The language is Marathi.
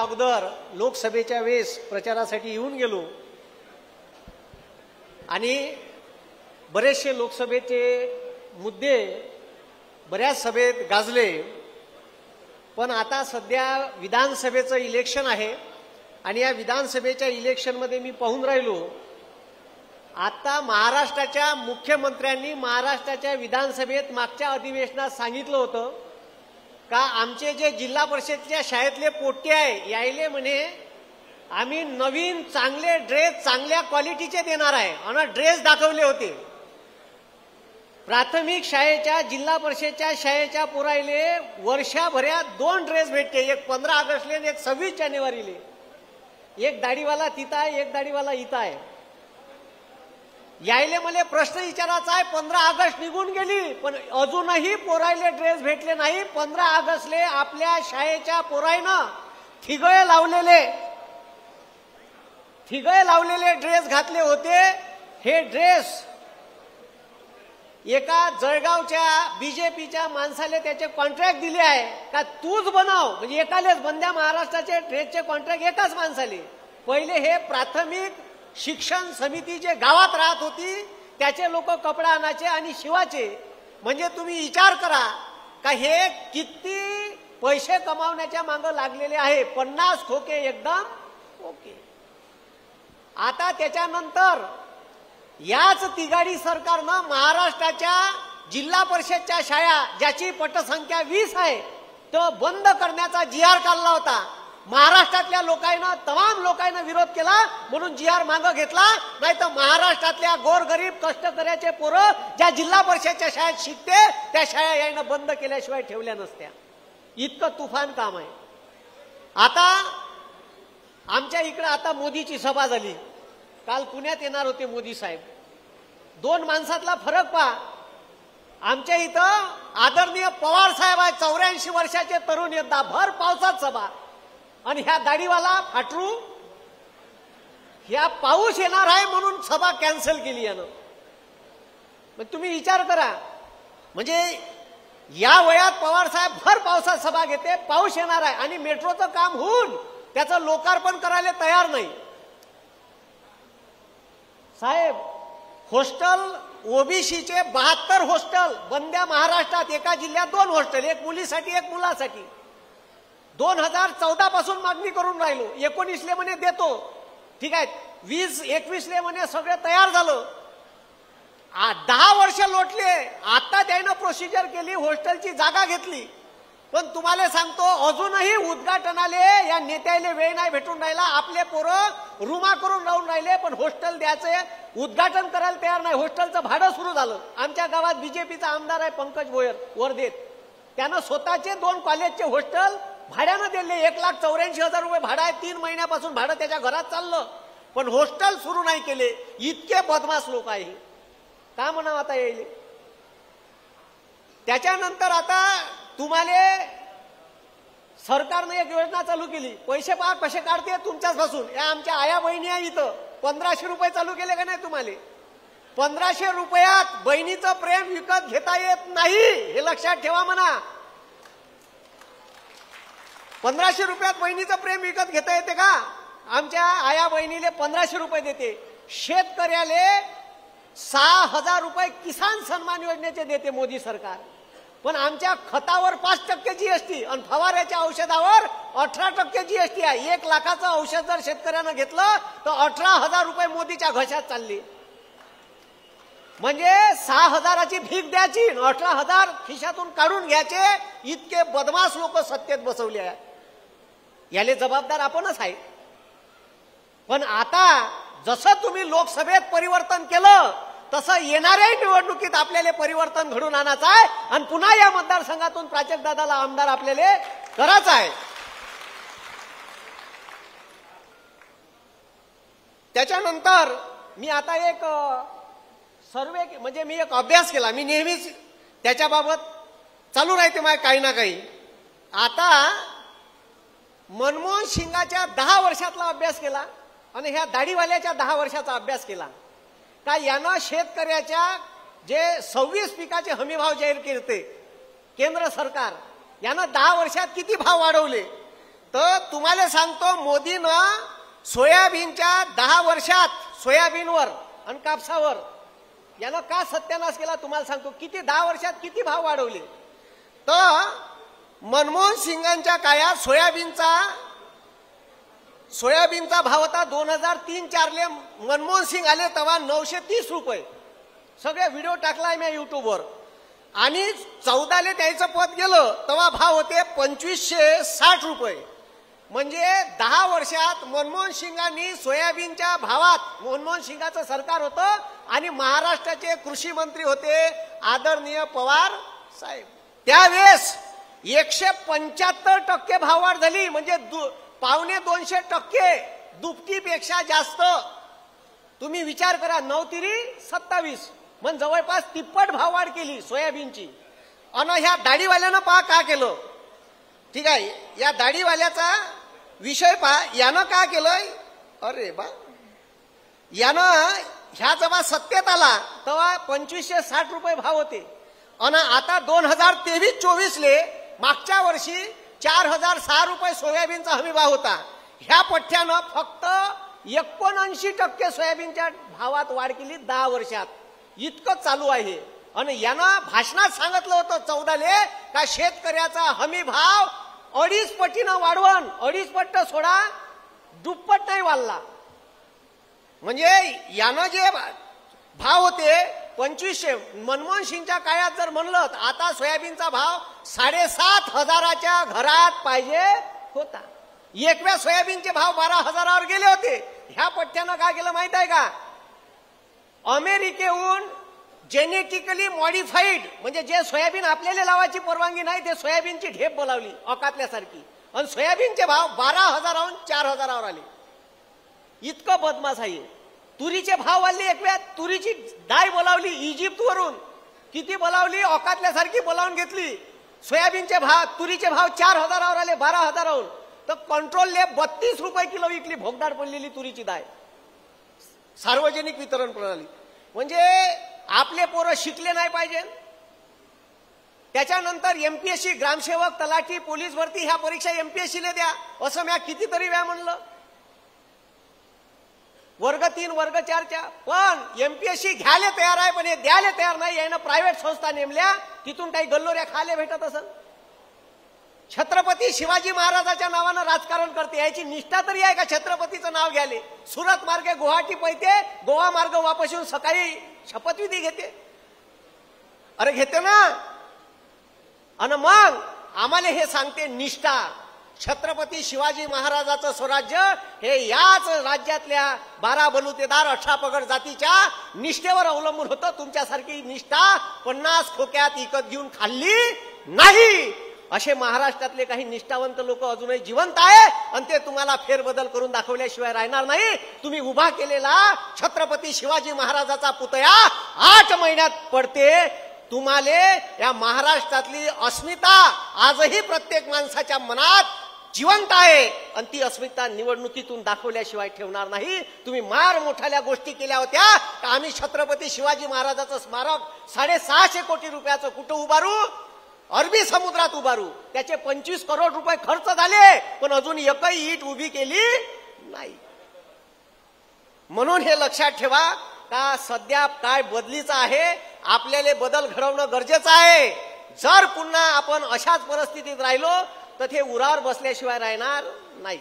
अगोदर लोकसभेच्या वेळेस प्रचारासाठी येऊन गेलो. आणि बरेचसे लोकसभेचे मुद्दे बऱ्याच सभेत गाजले. पण आता सध्या विधानसभेचं इलेक्शन आहे आणि या विधानसभेच्या इलेक्शनमध्ये मी पाहून राहिलो. आता महाराष्ट्राच्या मुख्यमंत्र्यांनी महाराष्ट्राच्या विधानसभेत मागच्या अधिवेशनात सांगितलं होतं का आमचे जे जिल्हा परिषदच्या शाळेतले पोट्टे आहे यायले म्हणे आम्ही नवीन चांगले ड्रेस चांगल्या क्वालिटीचे देणार आहे. आणि ड्रेस दाखवले होते. प्राथमिक शाळेच्या जिल्हा परिषदच्या शाळेच्या पुरायले वर्षाभऱ्यात दोन ड्रेस भेटते. एक पंधरा ऑगस्टले आणि एक सव्वीस जानेवारीले. एक दाढीवाला तिथं आहे एक दाढीवाला इथं आहे. यायले मला प्रश्न विचारायचा आहे पंधरा ऑगस्ट निघून गेली पण अजूनही पोरायले ड्रेस भेटले नाही. पंधरा ऑगस्टले आपल्या शाळेच्या पोरायनं ठिगळे लावलेले ठिगळे लावलेले ड्रेस घातले होते. हे ड्रेस एका जळगावच्या बीजेपीच्या माणसाने त्याचे कॉन्ट्रॅक्ट दिले आहे. का तूच बनाव? म्हणजे एकालेच बंद्या महाराष्ट्राचे ड्रेसचे कॉन्ट्रॅक्ट एकाच माणसाले. पहिले हे प्राथमिक शिक्षण समिती जे गावात राहत होती त्याचे लोक कपडा आणायचे आणि शिवाचे म्हणजे तुम्ही विचार करा का हे किती पैसे कमावण्याच्या मागं लागलेले आहे? पन्नास खोके एकदम ओके. आता त्याच्यानंतर याच तिगाडी सरकारनं महाराष्ट्राच्या जिल्हा परिषदच्या शाळा ज्याची पटसंख्या वीस आहे तो बंद करण्याचा जी आर काढला होता. महाराष्ट्रातल्या लोकांना तमाम लोकांना विरोध केला म्हणून जी आर मागं घेतला. नाही तर महाराष्ट्रातल्या गोरगरीब कष्टकऱ्याचे पोरं ज्या जिल्हा परिषदच्या शाळेत शिकते त्या शाळा यायनं बंद केल्याशिवाय ठेवल्या नसत्या. इतकं तुफान काम आहे. आता आमच्या इकडं आता मोदीची सभा झाली. काल पुण्यात येणार होते मोदी साहेब. दोन माणसातला फरक पहा. आमच्या इथं आदरणीय पवार साहेब आहे चौऱ्याऐंशी वर्षाचे तरुण येतात भर पावसात सभा. आणि ह्या दाढीवाला फाटरू? ह्या पाऊस येणार आहे म्हणून सभा कॅन्सल केली यानं. मग तुम्ही विचार करा. म्हणजे या वयात पवार साहेब भर पावसात सभा घेते पाऊस येणार आहे आणि मेट्रोचं काम होऊन त्याचं लोकार्पण करायला तयार नाही. साहेब हॉस्टेल ओबीसीचे बहात्तर हॉस्टेल बंद्या महाराष्ट्रात एका जिल्ह्यात दोन हॉस्टेल एक मुलीसाठी एक मुलासाठी. दोन हजार चौदा पासून मागणी करून राहिलो. एकोणीसले म्हणे देतो. ठीक आहे? वीस एकवीसले म्हणे सगळं तयार झालं. दहा वर्ष लोटले. आता त्यानं प्रोसिजर केली हॉस्टेलची जागा घेतली. पण तुम्हाला सांगतो अजूनही उद्घाटनाले या नेत्याले वेळ नाही भेटून राहिला. आपले पोरं रुमा करून राहून राहिले पण हॉस्टेल द्यायचे उद्घाटन करायला तयार नाही. हॉस्टेलचं भाडं सुरू झालं. आमच्या गावात बीजेपीचा आमदार आहे पंकज भोयर वर्धेत. त्यानं स्वतःचे दोन कॉलेजचे हॉस्टेल भाड्यानं दिले एक लाख चौऱ्याऐंशी हजार रुपये भाडं आहे. तीन महिन्यापासून भाडं त्याच्या घरात चाललं. पण हॉस्टेल सुरू नाही केले. इतके बदमाश लोक आहे का म्हणावं आता येईल त्याच्यानंतर आता तुम्हाला सरकारने एक योजना चालू केली. पैसे पहा कसे काढते तुमच्याच पासून या आमच्या आया बहिणी आहे इथं. पंधराशे रुपये चालू केले का नाही तुम्हाला? पंधराशे रुपयात बहिणीचं प्रेम विकत घेता येत नाही हे लक्षात ठेवा म्हणा. पंधराशे रुपयात बहिणीचं प्रेम विकत घेता येते का? आमच्या आया बहिणीले पंधराशे रुपये देते. शेतकऱ्याले सहा हजार रुपये किसान सन्मान योजनेचे देते मोदी सरकार. पण आमच्या खतावर पाच टक्के जीएसटी आणि फवाऱ्याच्या औषधावर अठरा टक्के जीएसटी आहे. एक लाखाचं औषध जर शेतकऱ्यानं घेतलं तर अठरा हजार रुपये मोदीच्या घशात चालली. म्हणजे सहा हजाराची भीक द्यायची आणि अठरा हजार खिशातून काढून घ्यायचे इतके बदमाश लोक सत्तेत बसवले आहे याले जबाबदार आपणच आहे. पण आता जसं तुम्ही लोकसभेत परिवर्तन केलं तसं येणाऱ्याही निवडणुकीत आपल्याला परिवर्तन घडून आणायचं आहे आणि पुन्हा या मतदारसंघातून प्राचकदादाला आमदार आपल्याला करायचं आहे. त्याच्यानंतर मी आता एक सर्वे म्हणजे मी एक अभ्यास केला. मी नेहमीच त्याच्याबाबत चालू राहते माझ्या काही ना काही. आता मनमोहन सिंगाच्या दहा वर्षातला अभ्यास केला आणि ह्या दाढीवाल्याच्या दहा वर्षाचा अभ्यास केला. का यानं शेतकऱ्याच्या जे सव्वीस पिकाचे हमीभाव जाहीर केले केंद्र सरकार यानं दहा वर्षात किती भाव वाढवले? तर तुम्हाला सांगतो मोदीनं सोयाबीनच्या दहा वर्षात सोयाबीनवर आणि कापसावर यानं का सत्यानाश केला तुम्हाला सांगतो किती दहा वर्षात किती भाव वाढवले? तर मनमोहन सिंगांच्या काळात सोयाबीनचा सोयाबीनचा भाव होता दोन हजार तीन चारले. मनमोहन सिंग आले तेव्हा नऊशे तीस रुपये. सगळे व्हिडिओ टाकलाय मी युट्यूबवर. आणि चौदाले त्याचं पद गेलं तेव्हा भाव होते पंचवीसशे साठ रुपये. म्हणजे दहा वर्षात मनमोहन सिंगांनी सोयाबीनच्या भावात मनमोहन सिंगाचं सरकार होतं आणि महाराष्ट्राचे कृषी मंत्री होते आदरणीय पवार साहेब. त्यावेळेस एकशे पंच्याहत्तर टक्के भाववाढ झाली. म्हणजे दु- पावणे दोनशे टक्के दुपटीपेक्षा जास्त. तुम्ही विचार करा नऊ तिरी सत्तावीस. म्हणजे जवळपास तिप्पट भाववाढ केली सोयाबीनची. अन ह्या दाढीवाल्यानं पहा का केलं? ठीक आहे या दाढीवाल्याचा विषय पहा. यानं का केलंय? अरे बा. यानं ह्या जेव्हा सत्तेत आला तेव्हा पंचवीसशे साठ रुपये भाव होते. आणि आता दोन हजार तेवीस चोवीसले मागच्या वर्षी चार हजार सहा रुपये सोयाबीनचा हमी भाव होता. ह्या पठ्ठ्यानं फक्त एकोणऐंशी टक्के सोयाबीनच्या भावात वाढ केली दहा वर्षात. इतकं चालू आहे. आणि यानं भाषणात सांगितलं होतं चौदाले का शेतकऱ्याचा हमी भाव अडीच पटीनं वाढवण अडीच पट्ट सोडा दुप्पट नाही वाढला. म्हणजे यानं जे भाव होते पंचवीसशे मनमोहन सिंगच्या काळात जर म्हणलं तर आता सोयाबीनचा भाव साडेसात हजाराच्या घरात पाहिजे होता. एकव्या सोयाबीनचे भाव बारा हजारावर गेले होते. ह्या पठ्ठ्यानं काय केलं माहीत आहे का? अमेरिकेहून जेनेटिकली मॉडिफाईड म्हणजे जे सोयाबीन आपल्याला लावायची परवानगी नाही ते सोयाबीनची ढेप बोलावली अकातल्यासारखी आणि सोयाबीनचे भाव बारा हजाराहून चार हजारावर आले. इतकं बदमाश आहे तुरीचे भाव वाढले एक वेळा तुरीची डाय बोलावली इजिप्त वरून किती बोलावली? औकातल्यासारखी बोलावून घेतली. सोयाबीनचे भाव तुरीचे भाव चार हजारावर आले बारा हजारावर. तर कंट्रोलले बत्तीस रुपये किलो विकली भोगदाड पडलेली तुरीची डाय सार्वजनिक वितरण प्रणाली. म्हणजे आपले पोरं शिकले नाही पाहिजे. त्याच्यानंतर एमपीएससी ग्रामसेवक तलाठी पोलीस भरती ह्या परीक्षा एमपीएससीने द्या. असं म्या कितीतरी वेळा म्हणलं. वर्ग तीन वर्ग चारच्या पण एमपीएससी घ्यायला तयार आहे पण हे द्यायला तयार नाही. यानं प्रायव्हेट संस्था नेमल्या तिथून काही गल्लोऱ्या खायला भेटत असेल छत्रपती शिवाजी महाराजाच्या नावानं राजकारण करते. याची निष्ठा तरी आहे का छत्रपतीचं नाव घ्याले सुरत मार्गे गुवाहाटी पैते गोवा मार्ग वापस येऊन सकाळी शपथविधी घेते. अरे घेते ना. आणि मग आम्हाला हे सांगते निष्ठा. छत्रपती शिवाजी महाराजाचं स्वराज्य हे याच राज्यातल्या बारा बलुतेदार अठरा पगड जातीच्या निष्ठेवर अवलंबून होतं. तुमच्यासारखी निष्ठा पन्नास खोक्यात इकत घेऊन खाल्ली नाही. असे महाराष्ट्रातले काही निष्ठावंत लोक अजूनही जिवंत आहे आणि ते तुम्हाला फेरबदल करून दाखवल्याशिवाय राहणार नाही. तुम्ही उभा केलेला छत्रपती शिवाजी महाराजाचा पुतळा आठ महिन्यात पडते. तुम्हाला या महाराष्ट्रातली अस्मिता आजही प्रत्येक माणसाच्या मनात जिवंत आहे आणि ती अस्मिता निवडणुकीतून दाखवल्याशिवाय ठेवणार नाही. तुम्ही मार मोठाल्या गोष्टी केल्या होत्या. का आम्ही छत्रपती शिवाजी महाराजाचं स्मारक साडेसहाशे कोटी रुपयाचं कुठं उभारू? अरबी समुद्रात उभारू. त्याचे पंचवीस करोड रुपये खर्च झाले. पण अजून एकही ईट उभी केली नाही. म्हणून हे लक्षात ठेवा का सध्या काय बदलीचं आहे आपल्याला बदल घडवणं गरजेचं आहे. जर पुन्हा आपण अशाच परिस्थितीत राहिलो तर ते उरावर बसल्याशिवाय राहणार नाही.